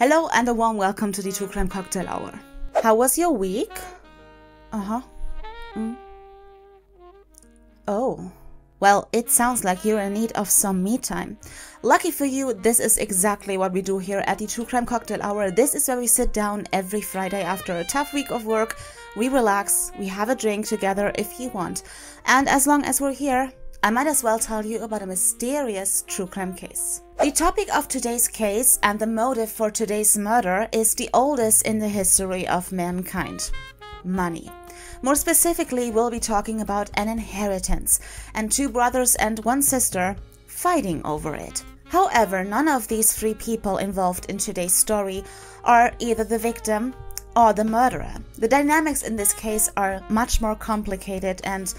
Hello and a warm welcome to the True Crime Cocktail Hour. How was your week? Uh huh. Mm. Oh. Well, it sounds like you're in need of some me time. Lucky for you, this is exactly what we do here at the True Crime Cocktail Hour. This is where we sit down every Friday after a tough week of work, we relax, we have a drink together if you want. And as long as we're here, I might as well tell you about a mysterious true crime case. The topic of today's case and the motive for today's murder is the oldest in the history of mankind money. More specifically, we'll be talking about an inheritance and two brothers and one sister fighting over it. However, none of these three people involved in today's story are either the victim or the murderer. The dynamics in this case are much more complicated and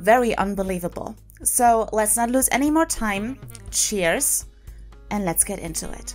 very unbelievable. So let's not lose any more time. Cheers, and let's get into it.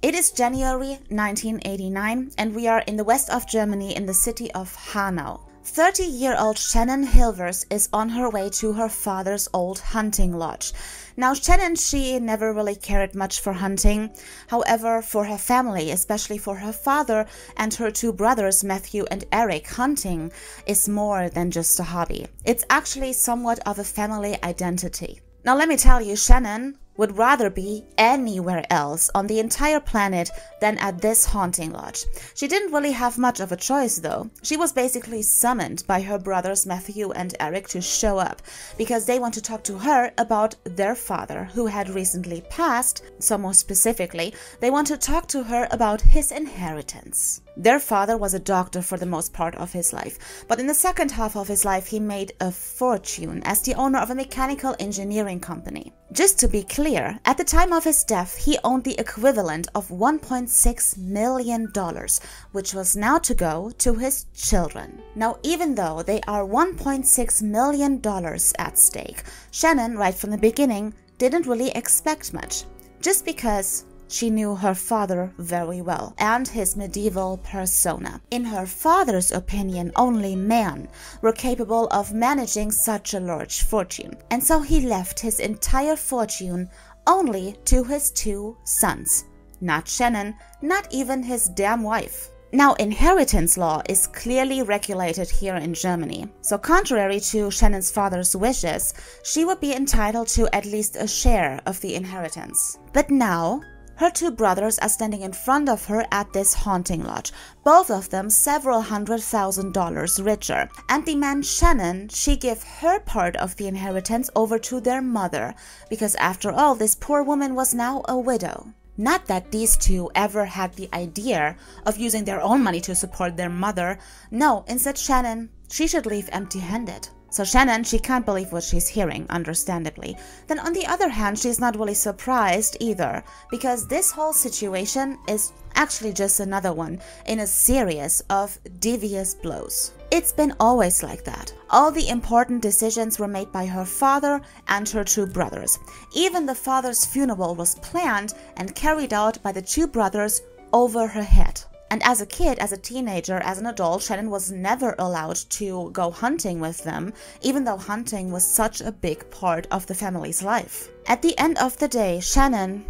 It is January 1989, and we are in the west of Germany in the city of Hanau. 30 year old Shannon Hilvers is on her way to her father's old hunting lodge. Now, Shannon, she never really cared much for hunting. However, for her family, especially for her father and her two brothers, Matthew and Eric, hunting is more than just a hobby. It's actually somewhat of a family identity. Now, let me tell you, Shannon would rather be anywhere else on the entire planet than at this haunting lodge. She didn't really have much of a choice though. She was basically summoned by her brothers Matthew and Eric to show up because they want to talk to her about their father who had recently passed. So more specifically, they want to talk to her about his inheritance. Their father was a doctor for the most part of his life, but in the second half of his life he made a fortune as the owner of a mechanical engineering company. Just to be clear, at the time of his death he owned the equivalent of 1.6 million dollars, which was now to go to his children. Now even though they are 1.6 million dollars at stake, Shannon right from the beginning didn't really expect much. Just because she knew her father very well and his medieval persona. In her father's opinion, only men were capable of managing such a large fortune, and so he left his entire fortune only to his two sons. Not Shannon, not even his damn wife. Now, inheritance law is clearly regulated here in Germany. So, contrary to Shannon's father's wishes, she would be entitled to at least a share of the inheritance. But now, her two brothers are standing in front of her at this haunting lodge, both of them several hundred thousand dollars richer, and demand Shannon she give her part of the inheritance over to their mother, because after all, this poor woman was now a widow. Not that these two ever had the idea of using their own money to support their mother. No, instead, Shannon, she should leave empty handed. So Shannon, she can't believe what she's hearing, understandably. Then on the other hand, she's not really surprised either, because this whole situation is actually just another one in a series of devious blows. It's been always like that. All the important decisions were made by her father and her two brothers. Even the father's funeral was planned and carried out by the two brothers over her head. And as a kid, as a teenager, as an adult, Shannon was never allowed to go hunting with them, even though hunting was such a big part of the family's life. At the end of the day, Shannon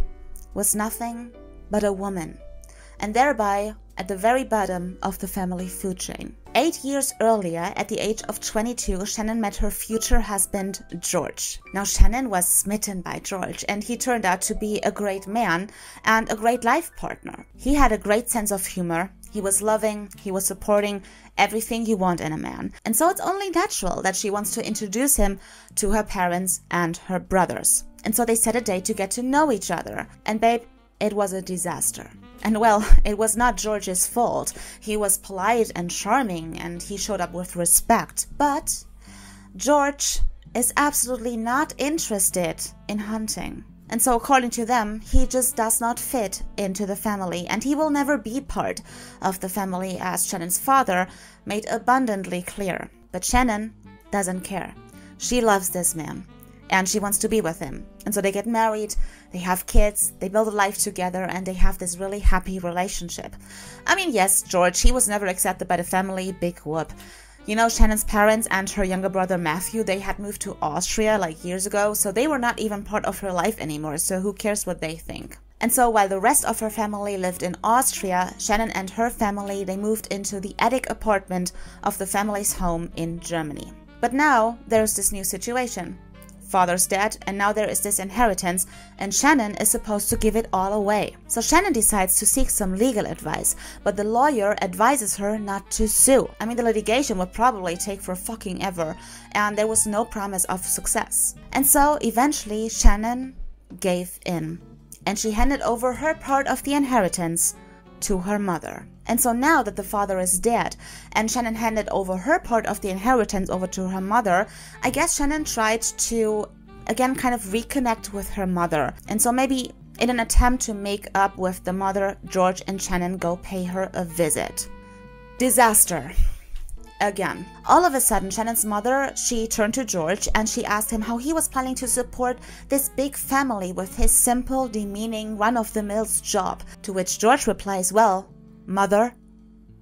was nothing but a woman, and thereby at the very bottom of the family food chain. Eight years earlier, at the age of 22, Shannon met her future husband, George. Now, Shannon was smitten by George, and he turned out to be a great man and a great life partner. He had a great sense of humor. He was loving, he was supporting everything you want in a man. And so it's only natural that she wants to introduce him to her parents and her brothers. And so they set a date to get to know each other. And babe, it was a disaster. And well, it was not George's fault. He was polite and charming and he showed up with respect. But George is absolutely not interested in hunting. And so, according to them, he just does not fit into the family and he will never be part of the family, as Shannon's father made abundantly clear. But Shannon doesn't care. She loves this man. And she wants to be with him. And so they get married, they have kids, they build a life together, and they have this really happy relationship. I mean, yes, George, he was never accepted by the family, big whoop. You know, Shannon's parents and her younger brother Matthew, they had moved to Austria like years ago, so they were not even part of her life anymore, so who cares what they think. And so while the rest of her family lived in Austria, Shannon and her family, they moved into the attic apartment of the family's home in Germany. But now there's this new situation. Father's dead, and now there is this inheritance, and Shannon is supposed to give it all away. So Shannon decides to seek some legal advice, but the lawyer advises her not to sue. I mean, the litigation would probably take for fucking ever, and there was no promise of success. And so eventually, Shannon gave in, and she handed over her part of the inheritance to her mother. And so now that the father is dead and Shannon handed over her part of the inheritance over to her mother, I guess Shannon tried to again kind of reconnect with her mother. And so maybe in an attempt to make up with the mother, George and Shannon go pay her a visit. Disaster. Again. All of a sudden, Shannon's mother, she turned to George and she asked him how he was planning to support this big family with his simple, demeaning, run-of-the-mill job. To which George replies, well, Mother,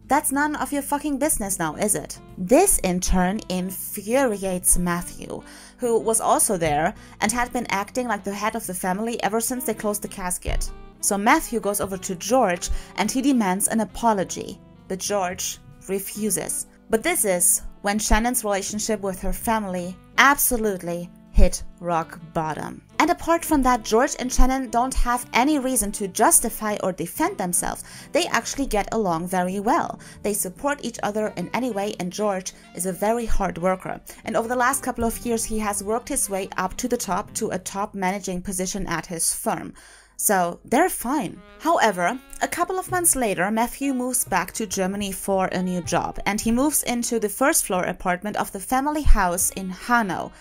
that's none of your fucking business now, is it? This in turn infuriates Matthew, who was also there and had been acting like the head of the family ever since they closed the casket. So Matthew goes over to George and he demands an apology, but George refuses. But this is when Shannon's relationship with her family absolutely hit rock bottom. And apart from that, George and Shannon don't have any reason to justify or defend themselves. They actually get along very well. They support each other in any way, and George is a very hard worker. And over the last couple of years, he has worked his way up to the top to a top managing position at his firm. So they're fine. However, a couple of months later, Matthew moves back to Germany for a new job and he moves into the first floor apartment of the family house in Hanau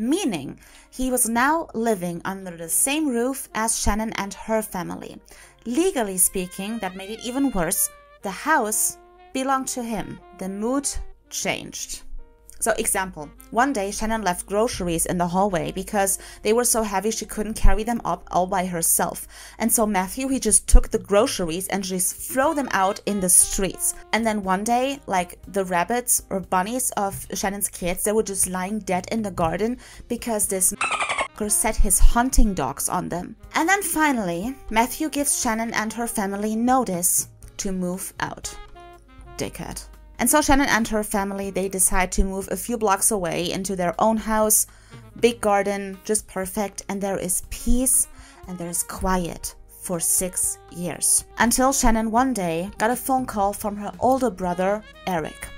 meaning he was now living under the same roof as Shannon and her family. Legally speaking, that made it even worse. The house belonged to him. The mood changed. So, example, one day Shannon left groceries in the hallway because they were so heavy she couldn't carry them up all by herself. And so Matthew, he just took the groceries and just threw them out in the streets. And then one day, like the rabbits or bunnies of Shannon's kids, they were just lying dead in the garden because this set his hunting dogs on them. And then finally, Matthew gives Shannon and her family notice to move out. Dickhead. And so Shannon and her family, they decide to move a few blocks away into their own house, big garden, just perfect, and there is peace and there is quiet for six years. Until Shannon one day got a phone call from her older brother, Eric.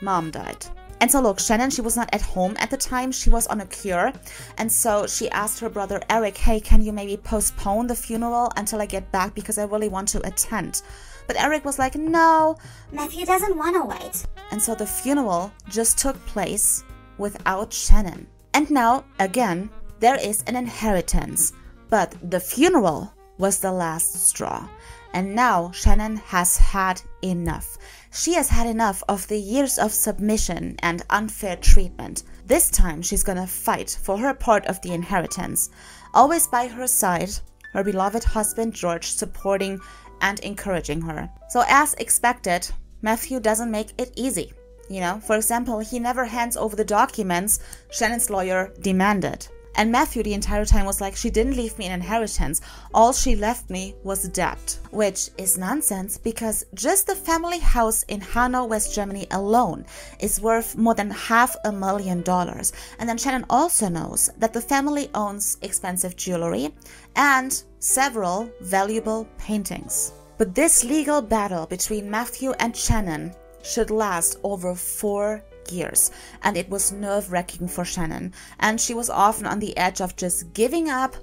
Mom died. And so look, Shannon, she was not at home at the time. She was on a cure. And so she asked her brother Eric, hey, can you maybe postpone the funeral until I get back because I really want to attend. But Eric was like, no. Matthew doesn't want to wait. And so the funeral just took place without Shannon. And now, again, there is an inheritance. But the funeral was the last straw. And now Shannon has had enough. She has had enough of the years of submission and unfair treatment. This time she's gonna fight for her part of the inheritance. Always by her side, her beloved husband George supporting and encouraging her. So, as expected, Matthew doesn't make it easy. You know, for example, he never hands over the documents Shannon's lawyer demanded. And Matthew the entire time was like, she didn't leave me an inheritance. All she left me was debt. Which is nonsense because just the family house in Hanau, West Germany alone is worth more than half a million dollars. And then Shannon also knows that the family owns expensive jewelry and several valuable paintings. But this legal battle between Matthew and Shannon should last over four years, and it was nerve wracking for Shannon, and she was often on the edge of just giving up,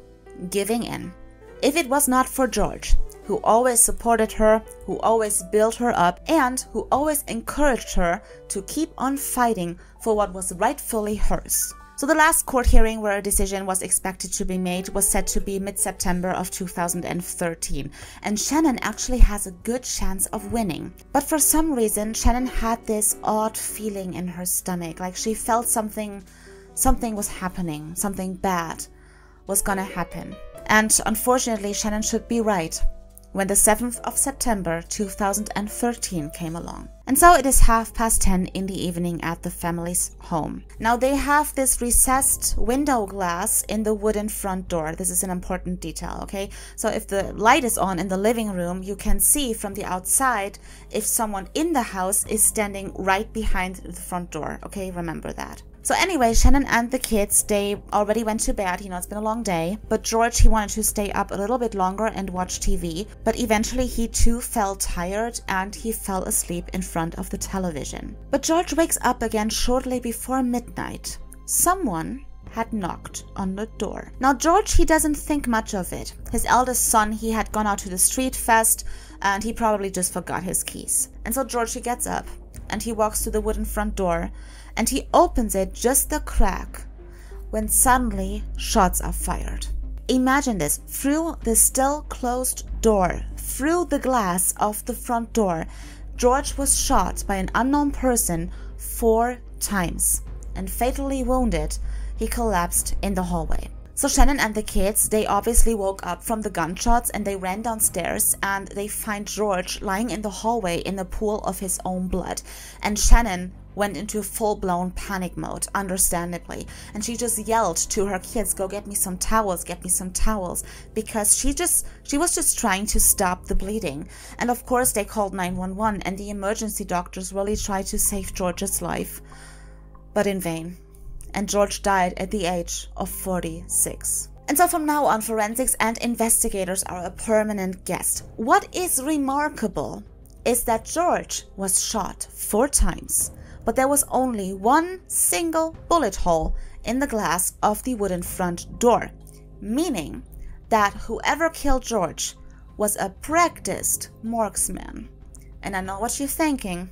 giving in. If it was not for George, who always supported her, who always built her up, and who always encouraged her to keep on fighting for what was rightfully hers. So the last court hearing where a decision was expected to be made was set to be mid-September of 2013, and Shannon actually has a good chance of winning. But for some reason, Shannon had this odd feeling in her stomach, like she felt something something was happening, something bad was gonna happen. And unfortunately, Shannon should be right when the 7th of September 2013 came along. And so it is half past 10 in the evening at the family's home. Now they have this recessed window glass in the wooden front door. This is an important detail, okay? So if the light is on in the living room, you can see from the outside if someone in the house is standing right behind the front door, okay? Remember that. So anyway, Shannon and the kids, they already went to bed. You know, it's been a long day. But George, he wanted to stay up a little bit longer and watch TV. But eventually he too felt tired and he fell asleep in front of the television. But George wakes up again shortly before midnight. Someone had knocked on the door. Now George, he doesn't think much of it. His eldest son, he had gone out to the street fest and he probably just forgot his keys. And so George, he gets up and he walks to the wooden front door and he opens it just a crack when suddenly shots are fired. Imagine this through the still closed door, through the glass of the front door, George was shot by an unknown person four times and fatally wounded, he collapsed in the hallway. So Shannon and the kids, they obviously woke up from the gunshots and they ran downstairs and they find George lying in the hallway in a pool of his own blood. And Shannon went into full-blown panic mode, understandably. And she just yelled to her kids, go get me some towels, get me some towels, because she just, she was just trying to stop the bleeding. And of course they called 911 and the emergency doctors really tried to save George's life, but in vain. And George died at the age of 46. And so from now on, forensics and investigators are a permanent guest. What is remarkable is that George was shot four times but there was only one single bullet hole in the glass of the wooden front door, meaning that whoever killed George was a practiced marksman. And I know what you're thinking,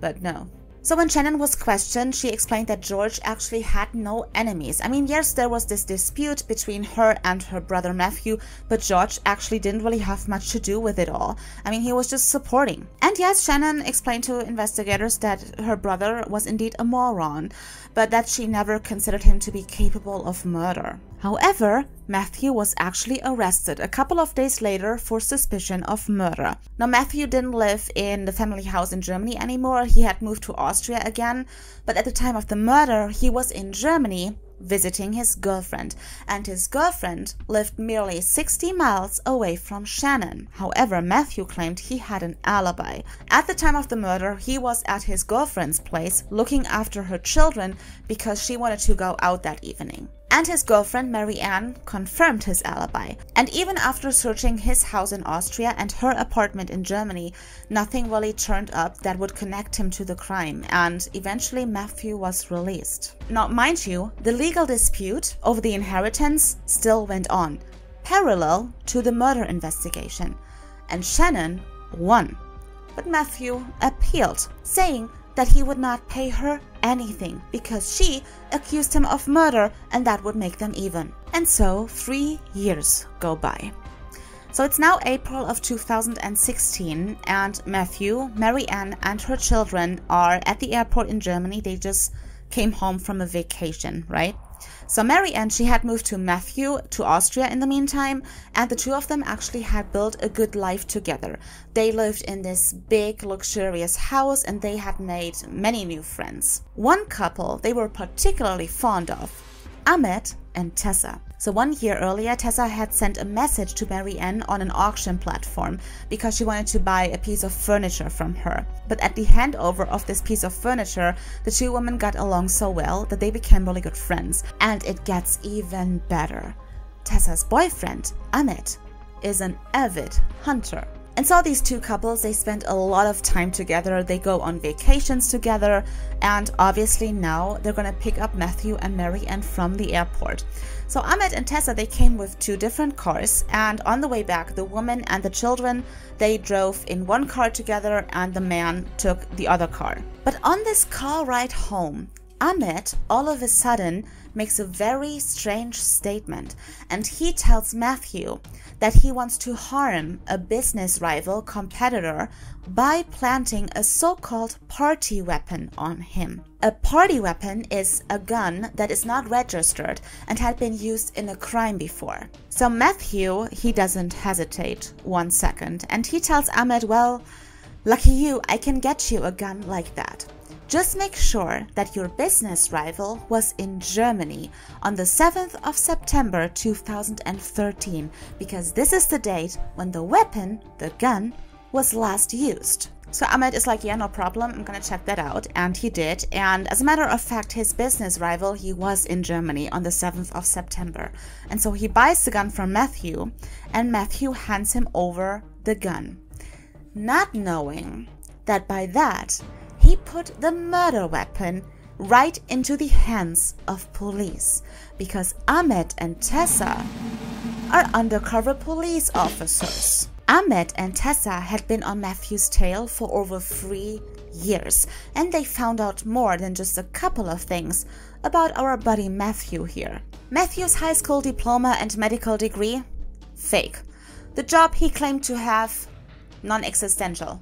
but no. So when Shannon was questioned, she explained that George actually had no enemies. I mean, yes, there was this dispute between her and her brother Matthew, but George actually didn't really have much to do with it all. I mean, he was just supporting. And yes, Shannon explained to investigators that her brother was indeed a moron, but that she never considered him to be capable of murder. However, Matthew was actually arrested a couple of days later for suspicion of murder. Now, Matthew didn't live in the family house in Germany anymore. He had moved to Austria again, but at the time of the murder, he was in Germany visiting his girlfriend, and his girlfriend lived merely 60 miles away from Shannon. However, Matthew claimed he had an alibi. At the time of the murder, he was at his girlfriend's place looking after her children because she wanted to go out that evening and his girlfriend Mary Ann confirmed his alibi. And even after searching his house in Austria and her apartment in Germany, nothing really turned up that would connect him to the crime, and eventually Matthew was released. Now, mind you, the legal dispute over the inheritance still went on, parallel to the murder investigation, and Shannon won. But Matthew appealed, saying that he would not pay her anything because she accused him of murder and that would make them even. And so three years go by. So it's now April of 2016 and Matthew, Mary Ann and her children are at the airport in Germany. They just came home from a vacation, right? So Mary Ann she had moved to Matthew to Austria in the meantime, and the two of them actually had built a good life together. They lived in this big, luxurious house and they had made many new friends. One couple they were particularly fond of, Ahmed and Tessa. So one year earlier, Tessa had sent a message to Mary Ann on an auction platform because she wanted to buy a piece of furniture from her. But at the handover of this piece of furniture, the two women got along so well that they became really good friends. And it gets even better. Tessa's boyfriend, Ahmed, is an avid hunter. And so these two couples, they spend a lot of time together, they go on vacations together, and obviously now they're gonna pick up Matthew and Mary Ann from the airport. So Ahmed and Tessa, they came with two different cars, and on the way back, the woman and the children, they drove in one car together and the man took the other car. But on this car ride home, Ahmed all of a sudden makes a very strange statement and he tells Matthew that he wants to harm a business rival competitor by planting a so called party weapon on him. A party weapon is a gun that is not registered and had been used in a crime before. So Matthew, he doesn't hesitate one second and he tells Ahmed, Well, lucky you, I can get you a gun like that. Just make sure that your business rival was in Germany on the 7th of September 2013 because this is the date when the weapon, the gun, was last used. So Ahmed is like, yeah, no problem, I'm gonna check that out. And he did. And as a matter of fact, his business rival, he was in Germany on the 7th of September. And so he buys the gun from Matthew, and Matthew hands him over the gun. Not knowing that by that, he put the murder weapon right into the hands of police because Ahmed and Tessa are undercover police officers. Ahmed and Tessa had been on Matthew's tail for over three years, and they found out more than just a couple of things about our buddy Matthew here. Matthew's high school diploma and medical degree? Fake. The job he claimed to have? Non existential.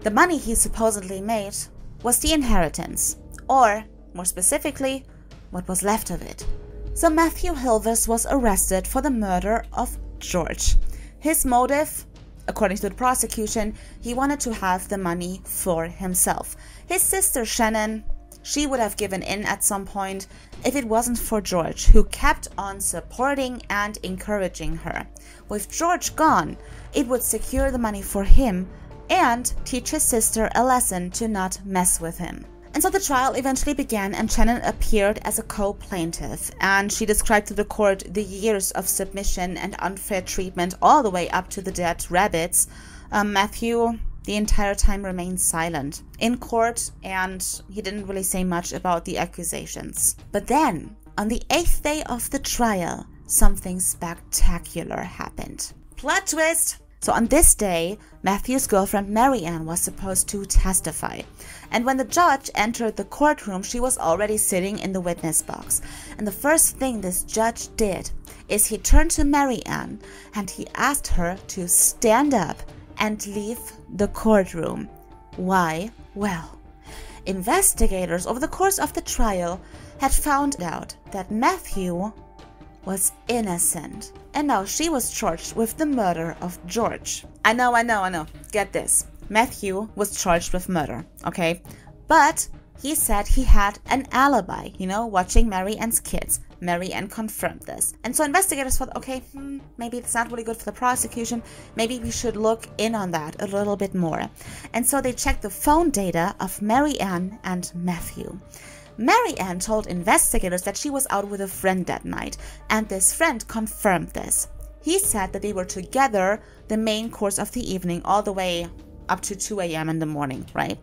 The money he supposedly made was the inheritance, or, more specifically, what was left of it. So Matthew Hilvers was arrested for the murder of George. His motive, according to the prosecution, he wanted to have the money for himself. His sister Shannon, she would have given in at some point if it wasn't for George, who kept on supporting and encouraging her. With George gone, it would secure the money for him and teach his sister a lesson to not mess with him. And so the trial eventually began, and Shannon appeared as a co plaintiff. And she described to the court the years of submission and unfair treatment, all the way up to the dead rabbits. Um, Matthew, the entire time, remained silent in court, and he didn't really say much about the accusations. But then, on the eighth day of the trial, something spectacular happened. Plot twist! So on this day, Matthew's girlfriend Marianne was supposed to testify. And when the judge entered the courtroom, she was already sitting in the witness box. And the first thing this judge did is he turned to Marianne and he asked her to stand up and leave the courtroom. Why? Well, investigators over the course of the trial had found out that Matthew was innocent. And now she was charged with the murder of George. I know, I know, I know. Get this. Matthew was charged with murder, okay? But he said he had an alibi, you know, watching Marianne's kids. Marianne confirmed this. And so investigators thought, okay, hmm, maybe it's not really good for the prosecution. Maybe we should look in on that a little bit more. And so they checked the phone data of Marianne and Matthew. Marianne told investigators that she was out with a friend that night, and this friend confirmed this. He said that they were together the main course of the evening, all the way up to 2 a.m. in the morning, right?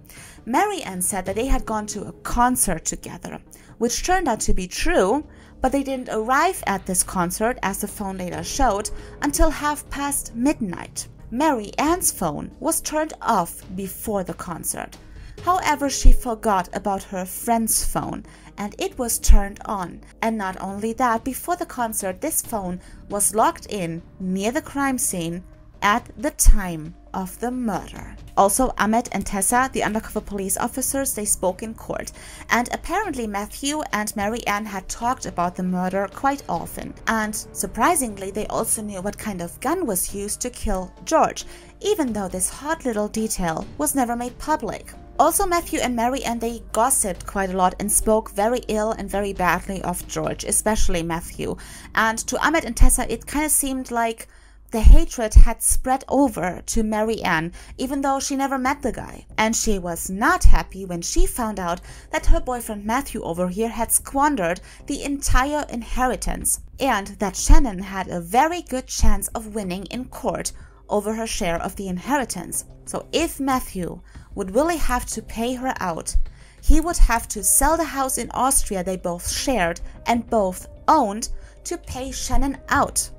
Mary Ann said that they had gone to a concert together, which turned out to be true, but they didn't arrive at this concert, as the phone data showed, until half past midnight. Mary Ann's phone was turned off before the concert. However, she forgot about her friend's phone and it was turned on. And not only that, before the concert, this phone was locked in near the crime scene at the time of the murder. Also, Ahmed and Tessa, the undercover police officers, they spoke in court. And apparently Matthew and Marianne had talked about the murder quite often. And surprisingly, they also knew what kind of gun was used to kill George, even though this hot little detail was never made public. Also, Matthew and Marianne, they gossiped quite a lot and spoke very ill and very badly of George, especially Matthew. And to Ahmed and Tessa, it kind of seemed like the hatred had spread over to Mary Ann, even though she never met the guy. And she was not happy when she found out that her boyfriend Matthew over here had squandered the entire inheritance, and that Shannon had a very good chance of winning in court over her share of the inheritance. So if Matthew would really have to pay her out, he would have to sell the house in Austria they both shared and both owned to pay Shannon out.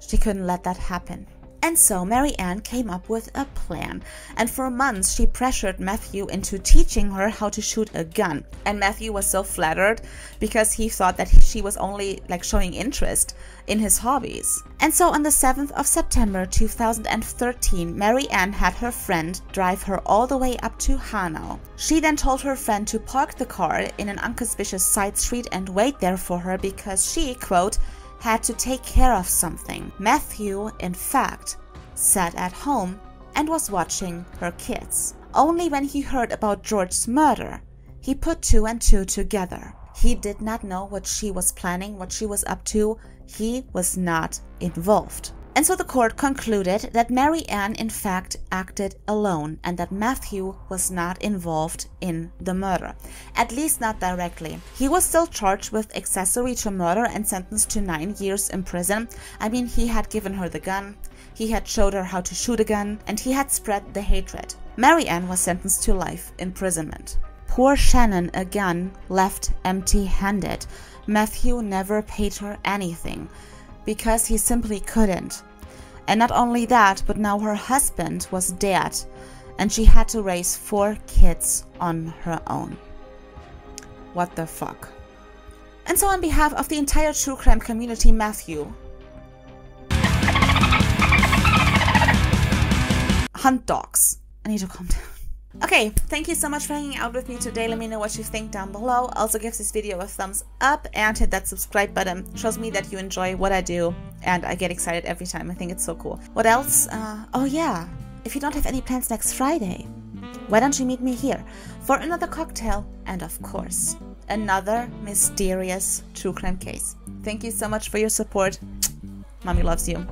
She couldn't let that happen. And so Mary Ann came up with a plan. And for months, she pressured Matthew into teaching her how to shoot a gun. And Matthew was so flattered because he thought that she was only like showing interest in his hobbies. And so on the 7th of September 2013, Mary Ann had her friend drive her all the way up to Hanau. She then told her friend to park the car in an unconspicuous side street and wait there for her because she, quote, had to take care of something. Matthew, in fact, sat at home and was watching her kids. Only when he heard about George's murder, he put two and two together. He did not know what she was planning, what she was up to. He was not involved. And so the court concluded that Mary Ann in fact acted alone and that Matthew was not involved in the murder, at least not directly. He was still charged with accessory to murder and sentenced to nine years in prison. I mean, he had given her the gun, he had showed her how to shoot a gun, and he had spread the hatred. Mary Ann was sentenced to life imprisonment. Poor Shannon again left empty handed. Matthew never paid her anything because he simply couldn't. And not only that, but now her husband was dead and she had to raise four kids on her own. What the fuck? And so, on behalf of the entire true crime community, Matthew, hunt dogs. I need to calm down. Okay, thank you so much for hanging out with me today. Let me know what you think down below. Also give this video a thumbs up and hit that subscribe button. Shows me that you enjoy what I do and I get excited every time. I think it's so cool. What else? Uh, oh yeah, if you don't have any plans next Friday, why don't you meet me here for another cocktail and of course, another mysterious true crime case. Thank you so much for your support. Mommy loves you.